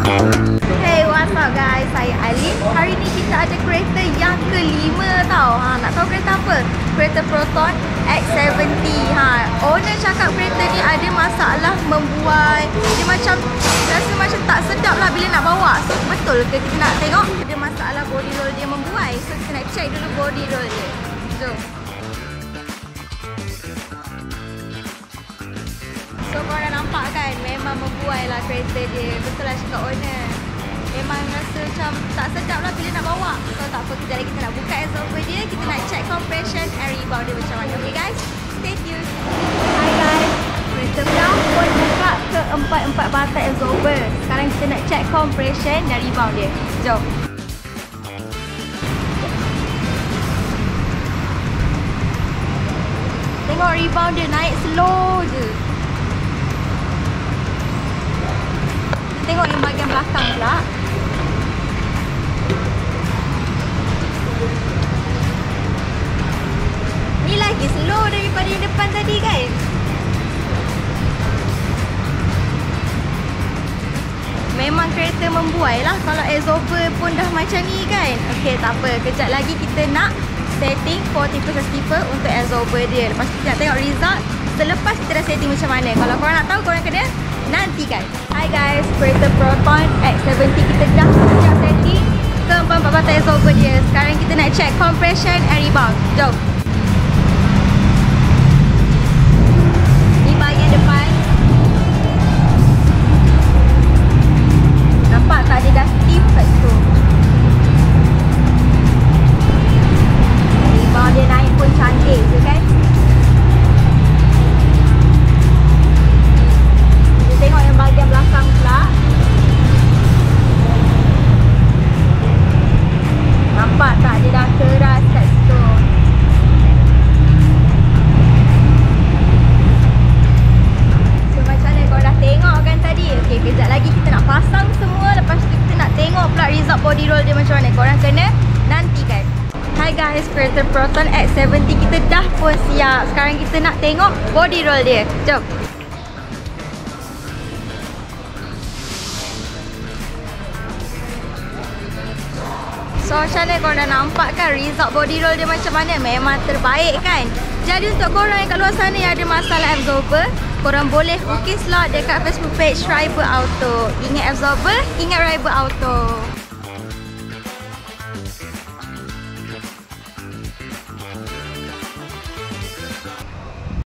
Hey what's up guys, saya Alin Hari ni kita ada kereta yang kelima tau. Ha, Nak tahu kereta apa? Kereta Proton X70 ha, Owner cakap kereta ni ada masalah membuai. Dia macam, rasa macam tak sedap lah bila nak bawa. So betul ke kita nak tengok? Ada masalah body roll dia membuai. So kita nak check dulu body roll dia. Jom So korang nampak kan Memang membuai lah kereta dia. Betul lah cakap owner. Memang rasa macam tak sedap lah bila nak bawa. So tak apa kejap lagi kita nak buka exhaust dia. Kita nak check compression and rebound dia macam mana Okay guys? Stay tuned. Hi guys. Kereta dah pun buka ke empat-empat batai exhaust Sekarang kita nak check compression dan rebound dia. Jom. Tengok rebound dia naik slow je tengok yang bahagian belakang pula. Ni lagi slow daripada yang depan tadi kan Memang kereta membuai lah Kalau exhauster pun dah macam ni kan Okay tak apa. Kejap lagi kita nak setting 40% stiffer untuk exhauster dia. Lepas tu kita nak tengok result. Selepas kita dah setting macam mana. Kalau korang nak tahu korang kena guys, kereta Proton X70 kita dah siap setting. Ke empat-empat exhauster dia. Sekarang kita nak check compression and rebound. Jom body roll dia macam mana? Korang kena nantikan. Hi guys, Creator Proton X70 kita dah pun siap. Sekarang kita nak tengok body roll dia. Jom. So macam mana korang dah nampak kan? Result body roll dia macam mana? Memang terbaik kan? Jadi untuk korang yang kat luar sana yang ada masalah absorber Korang boleh cookies lah dekat Facebook page Riber Auto. Ingat absorber, ingat Riber Auto